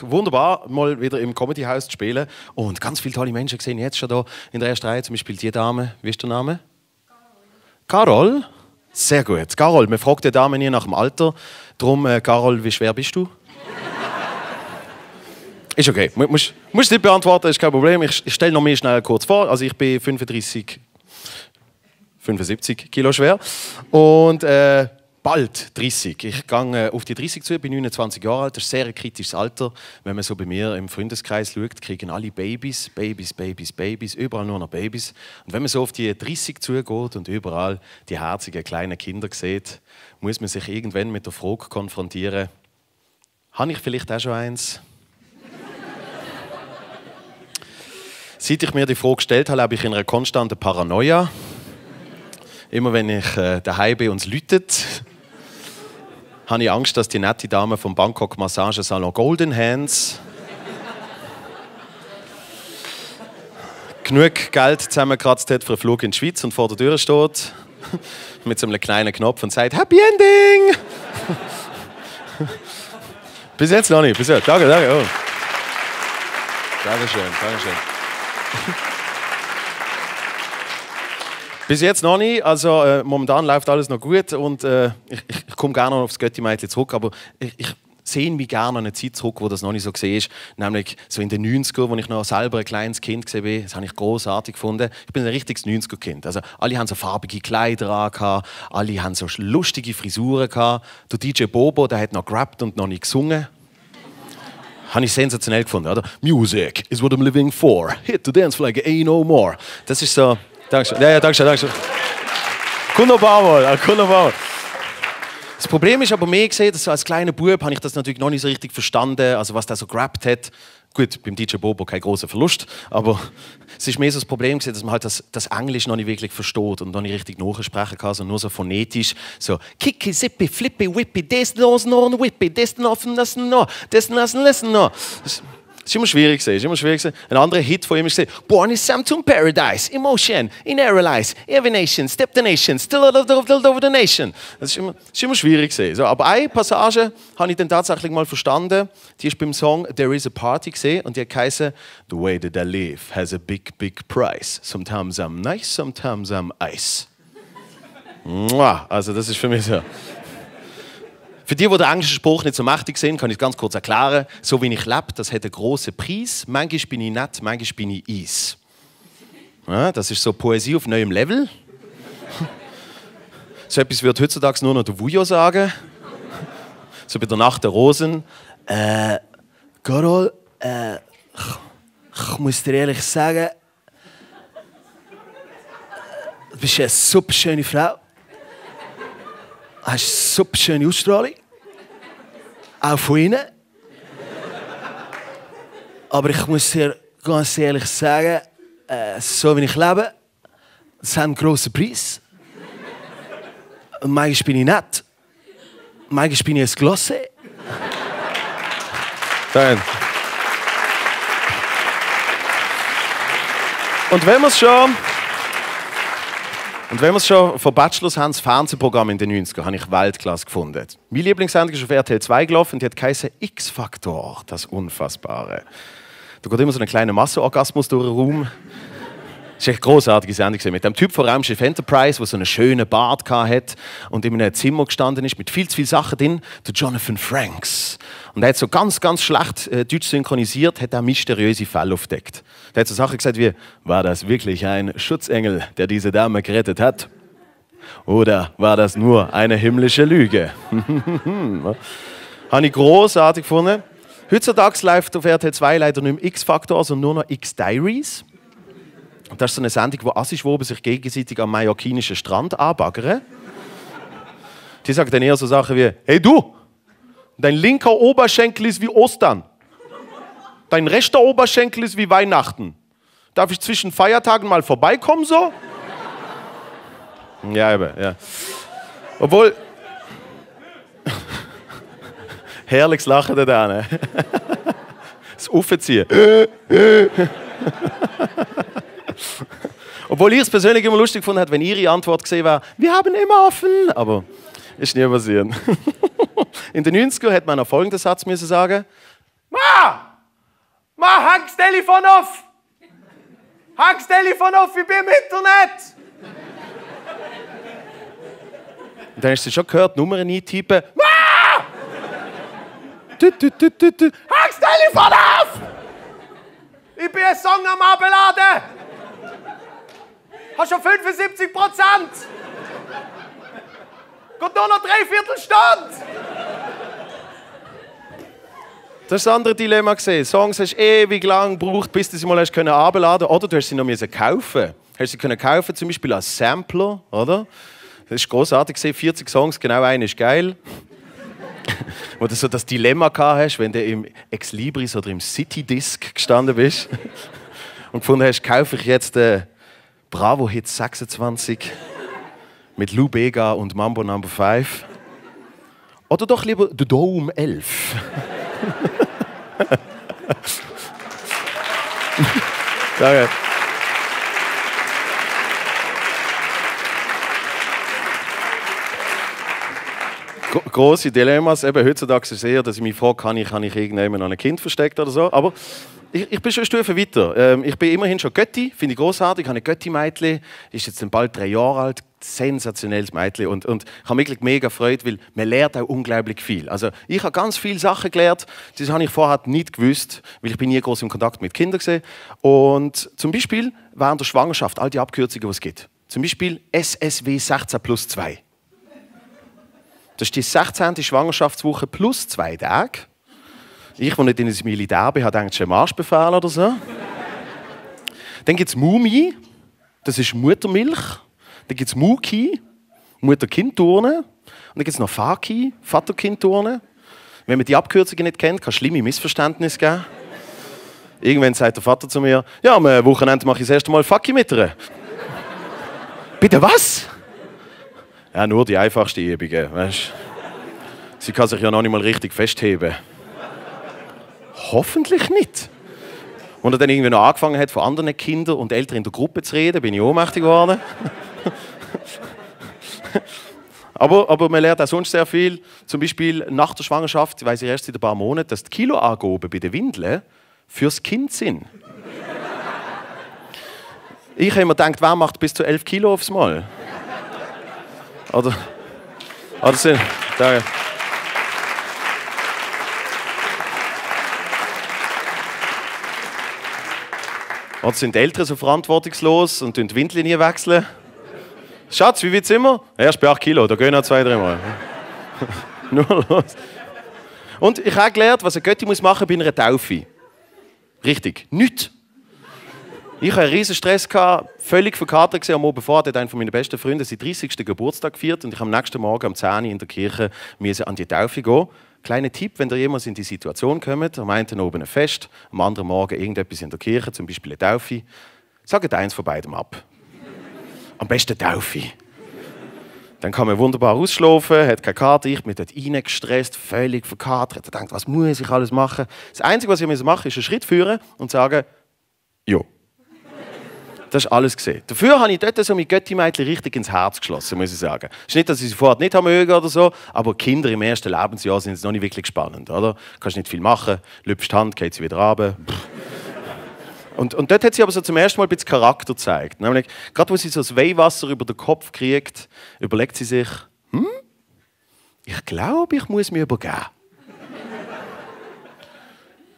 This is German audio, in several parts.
Wunderbar, mal wieder im Comedy House zu spielen und ganz viele tolle Menschen gesehen. Jetzt schon da in der ersten Reihe, zum Beispiel die Dame. Wie ist der Name? Carol. Carol? Sehr gut. Carol, man fragt die Dame nie nach dem Alter. Darum, äh, Carol, wie schwer bist du? ist okay. Du musst, musst nicht beantworten, ist kein Problem. Ich, ich stelle noch mehr schnell kurz vor. Also ich bin 35, 75 Kilo schwer und äh, bald 30. Ich gehe auf die 30 zu, bin 29 Jahre alt. Das ist ein sehr kritisches Alter. Wenn man so bei mir im Freundeskreis schaut, kriegen alle Babys, Babys, Babys, Babys, überall nur noch Babys. Und wenn man so auf die 30 zugeht und überall die herzigen kleinen Kinder sieht, muss man sich irgendwann mit der Frage konfrontieren, habe ich vielleicht auch schon eins? Seit ich mir die Frage gestellt habe, habe ich in einer konstanten Paranoia. Immer wenn ich äh, daheim bin und es läutet, habe ich Angst, dass die nette Dame vom Bangkok Massagesalon Golden Hands genug Geld zusammengekratzt hat für einen Flug in die Schweiz und vor der Tür steht mit so einem kleinen Knopf und sagt Happy Ending! Bis jetzt noch nicht. Bis jetzt. Danke, danke. Oh. Dankeschön, Dankeschön. Bis jetzt noch nicht. Also äh, momentan läuft alles noch gut und äh, ich, ich komme gerne noch aufs Götti-Mädchen zurück, aber ich, ich sehe mich gerne an eine Zeit zurück, wo das noch nicht so war. Nämlich so in den 90ern, als ich noch selber ein kleines Kind war. Das habe ich großartig gefunden. Ich bin ein richtiges 90er-Kind. Also, alle haben so farbige Kleider an, alle haben so lustige Frisuren. Gehabt. Der DJ Bobo der hat noch gerappt und noch nicht gesungen. habe ich sensationell gefunden. Oder? Music is what I'm living for. Hit the dance like ain't no more. Das ist so. Dankeschön. Ja, ja, Dankeschön, Dankeschön. Wunderbar mal, wunderbar. Das Problem ist aber mehr gesehen, dass als kleiner Bub habe ich das natürlich noch nicht so richtig verstanden, also was der so gerappt hat. Gut, beim DJ Bobo kein großer Verlust, aber es ist mehr so das Problem gewesen, dass man halt das, das Englisch noch nicht wirklich versteht und noch nicht richtig nachsprechen kann, sondern nur so phonetisch, so Kiki, Zippy, Flippy, Whippy, das, das, no, Whippy, das, no, das, no, das, no, das, no. Das ist immer schwierig gewesen, ist immer schwierig gewesen. Ein anderer Hit von ihm ist Born in Samsung Paradise, Emotion, in Aerolyze, Every Nation, Step the Nation, Still over the Nation. Das ist immer, ist immer schwierig gewesen. So, aber eine Passage habe ich dann tatsächlich mal verstanden. Die ist beim Song There is a Party gesehen und die hat geheißen The way that I live has a big, big price. Sometimes I'm nice, sometimes I'm ice. Also das ist für mich so. Für die, die den englischen Spruch nicht so mächtig sind, kann ich es ganz kurz erklären. So wie ich lebe, das hat einen grossen Preis. Manchmal bin ich nett, manchmal bin ich Eis. Ja, das ist so Poesie auf neuem Level. So etwas wird heutzutage nur noch der Vujo sagen. So bei der Nacht der Rosen. Äh, Carol, äh, ich muss dir ehrlich sagen, du bist eine super schöne Frau hast eine super schöne Ausstrahlung. Auch von innen. Aber ich muss dir ganz ehrlich sagen, äh, so wie ich lebe, das hat einen grossen Preis. Und manchmal bin ich nett. Manchmal bin ich ein Glosse. Danke. Und wenn wir es schon und wenn wir es schon von Bachelors haben, das Fernsehprogramm in den 90ern, habe ich Weltklasse gefunden. Meine Lieblingssendung ist auf RTL 2 gelaufen und die hat geheißen X-Faktor, das Unfassbare. Da geht immer so ein kleiner Massenorgasmus durch den Raum. Das war eine großartige Sendung mit dem Typ von Raumschiff Enterprise, der so einen schönen Bart hatte und in einem Zimmer gestanden ist mit viel zu viel Sachen drin, der Jonathan Franks. Und er hat so ganz, ganz schlecht äh, deutsch synchronisiert, hat er mysteriöse Fälle aufdeckt. Er hat so Sachen gesagt wie, war das wirklich ein Schutzengel, der diese Dame gerettet hat? Oder war das nur eine himmlische Lüge? Habe ich großartig gefunden. Heutzutage läuft auf RTL 2 leider nicht mehr X-Factor, sondern nur noch X-Diaries. Das ist so eine Sendung, wo Assischwoben sich gegenseitig am mallorquinischen Strand anbaggern. Die sagen dann eher so Sachen wie, hey du, dein linker Oberschenkel ist wie Ostern. Dein rechter Oberschenkel ist wie Weihnachten. Darf ich zwischen Feiertagen mal vorbeikommen so? Ja, eben, ja. Obwohl. Herrliches Lachen da dran. Das Aufziehen. Obwohl ich es persönlich immer lustig gefunden habe, wenn ihre Antwort gesehen war, wir haben immer offen. Aber ist nie passiert. In den 90ern hätte man noch folgenden Satz müssen sagen: Ma! Ma, das Telefon auf! Hang das Telefon auf, ich bin im Internet! Und dann hast du schon gehört, Nummern eintippen. Ma! Du, du, du, du, du. Hang das Telefon auf! Ich bin ein Song am Abladen! Hast schon 75 Prozent! Geht nur noch drei Viertelstunde! Das war das andere Dilemma. Songs hast du ewig lang gebraucht, bis du sie mal hast abladen Oder du hast sie noch kaufen. Hast sie können kaufen, zum Beispiel als Sampler, oder? Das ist großartig 40 Songs, genau einer ist geil. Wo du so das Dilemma hast, wenn du im Ex Libris oder im City Disc gestanden bist und gefunden hast, kaufe ich jetzt den Bravo Hit 26 mit Lou Bega und Mambo Number 5 oder doch lieber The Dome 11. Danke. große Dilemmas. Eben, heutzutage ist es eher, dass ich mich frage, kann ich, kann ich irgendjemand noch ein Kind versteckt oder so. Aber ich, ich bin schon eine Stufe weiter. Ähm, ich bin immerhin schon Götti, finde ich großartig. Ich habe ein Götti-Mädchen, ist jetzt bald drei Jahre alt, sensationelles Mädchen und, und ich habe wirklich mega Freude, weil man lernt auch unglaublich viel. Also ich habe ganz viele Sachen gelernt, das habe ich vorher nicht gewusst, weil ich bin nie groß im Kontakt mit Kindern gesehen. Und zum Beispiel während der Schwangerschaft all die Abkürzungen, die es gibt. Zum Beispiel SSW 16 plus 2. Das ist die 16. Schwangerschaftswoche plus zwei Tage. Ich, der nicht in das Militär bin, habe gedacht, Marschbefehl oder so. Dann gibt es Mumi, das ist Muttermilch. Dann gibt es Muki, Mutter-Kind-Turnen. Und dann gibt es noch Faki, Vater-Kind-Turnen. Wenn man die Abkürzungen nicht kennt, kann es schlimme Missverständnisse geben. Irgendwann sagt der Vater zu mir, ja, am Wochenende mache ich das erste Mal Faki mit ihr. Bitte was? Ja, nur die einfachste Übungen. Weißt? Sie kann sich ja noch nicht mal richtig festheben. Hoffentlich nicht. Und er dann irgendwie noch angefangen hat, von anderen Kindern und Eltern in der Gruppe zu reden, bin ich ohnmächtig geworden. aber, aber man lernt auch sonst sehr viel. Zum Beispiel nach der Schwangerschaft, weiß ich erst seit ein paar Monaten, dass die Kiloangaben bei den Windeln fürs Kind sind. Ich habe mir gedacht, wer macht bis zu 11 Kilo aufs Mal? Oder, oder sind, danke. Oder sind die Eltern so verantwortungslos und die Windel nie wechseln? Schatz, wie wird's immer? Erst bei 8 Kilo, da gehen noch zwei, drei Mal. Nur los. Und ich habe gelernt, was ein Götti muss bei einer Taufe. Richtig, nichts. Ich hatte einen riesen Stress, völlig verkatert am Abend vor, hat einer von meinen besten Freunden seinen 30. Geburtstag gefeiert und ich am nächsten Morgen um 10 Uhr in der Kirche an die Taufe gehen. Kleiner Tipp, wenn ihr jemals in die Situation kommt, am einen oben ein Fest, am anderen Morgen irgendetwas in der Kirche, zum Beispiel eine Taufe, sagt eins von beidem ab. Am besten Taufe. Dann kann man wunderbar ausschlafen, hat keine Karte, ich bin dort reingestresst, völlig verkatert, denkt, was muss ich alles machen? Das Einzige, was ich machen muss, ist einen Schritt führen und sagen, jo. Das ist alles gesehen. Dafür habe ich dort so mit Götti-Mädchen richtig ins Herz geschlossen, muss ich sagen. Es ist nicht, dass ich sie vorher nicht haben mögen oder so, aber Kinder im ersten Lebensjahr sind noch nicht wirklich spannend, oder? Kannst nicht viel machen, lübst die Hand, geht sie wieder runter. Und, und dort hat sie aber so zum ersten Mal ein bisschen Charakter gezeigt. Nämlich, gerade wo sie so das Weihwasser über den Kopf kriegt, überlegt sie sich, hm, ich glaube, ich muss mich übergeben.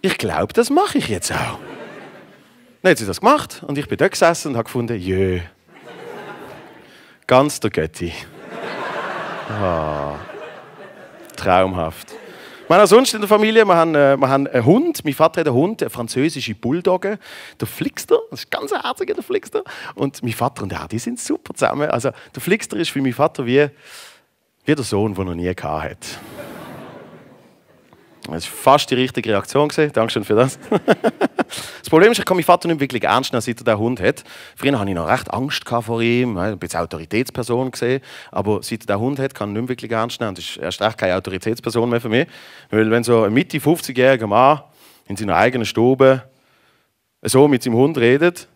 Ich glaube, das mache ich jetzt auch. Dann hat sie das gemacht und ich bin dort gesessen und habe gefunden, jö, ganz der Götti. Ah, traumhaft. Wir haben sonst in der Familie, wir haben, äh, wir haben einen Hund. Mein Vater hat einen Hund, eine französische Bulldogge, der Flixter. Das ist ganz herziger, der Flixter. Und mein Vater und er, die sind super zusammen. Also der Flixter ist für meinen Vater wie, wie der Sohn, den er nie hatte. Das war fast die richtige Reaktion. Dankeschön für das. das Problem ist, ich kann meinen Vater nicht wirklich ernst nehmen, seit er den Hund hat. Früher hatte ich noch recht Angst vor ihm, ein bisschen Autoritätsperson gesehen. Aber seit er den Hund hat, kann ich nicht wirklich ernst nehmen. Das ist erst recht keine Autoritätsperson mehr für mich. Weil wenn so ein Mitte 50-jähriger Mann in seiner eigenen Stube so mit seinem Hund redet,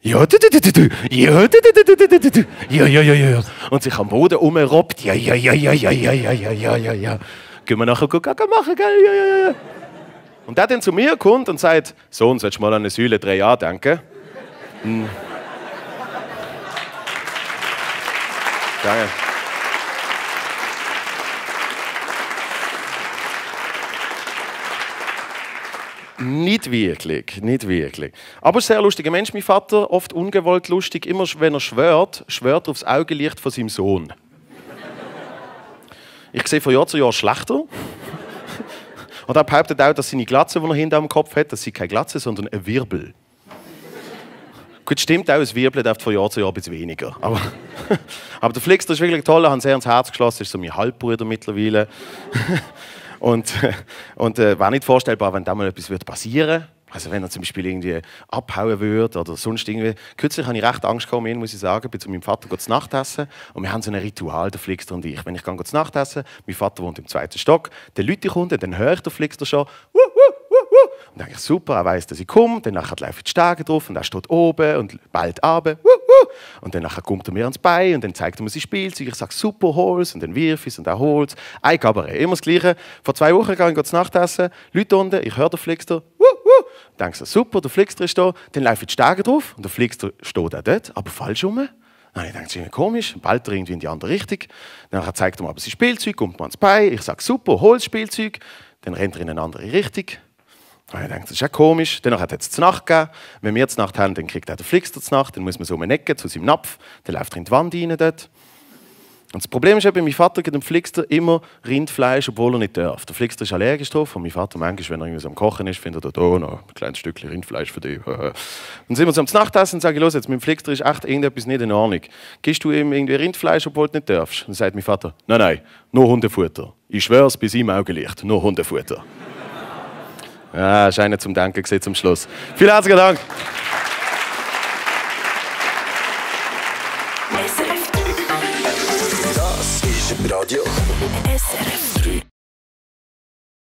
ja, du, du, du, du, ja, du, du, du, du, du, ja, ja, ja, ja, und sich am Boden umrobbt, ja, ja, ja, ja, ja, ja, ja, ja, ja, ja, ja. Gehen wir nachher Gaga machen, gell? Ja, ja, ja. Und der dann zu mir kommt und sagt, Sohn, sollst du mal an eine Säule 3a denken? hm. Danke. Nicht wirklich, nicht wirklich. Aber sehr lustiger Mensch, mein Vater, oft ungewollt lustig. Immer wenn er schwört, schwört er aufs Augenlicht von seinem Sohn. Ich sehe von Jahr zu Jahr schlechter. Und er behauptet auch, dass seine Glatze, die er hinter am Kopf hat, das sei keine Glatze, sondern ein Wirbel. Gut, stimmt auch, ein Wirbel darf von Jahr zu Jahr ein bisschen weniger. Aber, aber der Flixter ist wirklich toll, hat sehr ins Herz geschlossen, ist so mein Halbbruder mittlerweile. Und, und äh, war nicht vorstellbar, wenn da mal etwas passieren also wenn er zum Beispiel irgendwie abhauen würde oder sonst irgendwie. Kürzlich hatte ich recht Angst gehabt, muss ich sagen. Bin zu meinem Vater zu Nacht essen und wir haben so ein Ritual, der Flixter und ich. Wenn ich zu Nacht essen, mein Vater wohnt im zweiten Stock, dann Leute kommen, dann höre ich den Flixter schon. Wuh, wuh, wuh, und denke ich, super, er weiß, dass ich komme. Dann laufe die Stege drauf und er steht oben und bald runter. Und dann kommt er mir ans Bein und dann zeigt er mir sein Spielzeug. Ich sage, super, hol's. Und dann wirf ich es und er holt es. Ein Kabarett, immer das Gleiche. Vor zwei Wochen gehe ich zu Nacht essen, Leute unten, ich höre den Flixter. Denke so, super, der Flixter ist da. Dann laufe die Stege drauf und der Flixter steht auch dort, aber falsch rum. Dann ich denke, das ist komisch, bald er irgendwie in die andere Richtung. Dann zeigt er mir aber sein Spielzeug, kommt mir ans Bein. Ich sage, super, hol das Spielzeug. Dann rennt er in eine andere Richtung. Und ich denke, das ist ja komisch. Dann hat er jetzt Nacht gegeben. Wenn wir Nacht haben, dann kriegt er den Flixter Nacht. Dann muss man so um Ecke zu seinem Napf. Dann läuft er in die Wand rein dort. Und das Problem ist eben, mein Vater gibt dem Flixter immer Rindfleisch, obwohl er nicht darf. Der Flixter ist allergisch drauf und mein Vater manchmal, wenn er irgendwie so am Kochen ist, findet er, oh, noch ein kleines Stückchen Rindfleisch für dich. Dann sind wir so am Nachtessen und sage ich, los, jetzt mit dem Flixter ist echt irgendetwas nicht in Ordnung. Gibst du ihm irgendwie Rindfleisch, obwohl du nicht darfst? Dann sagt mein Vater, nein, nein, nur Hundefutter. Ich schwör's, bis ihm Augenlicht, nur Hundefutter. Ja, einer zum Denken gesehen zum Schluss. Vielen herzlichen Dank.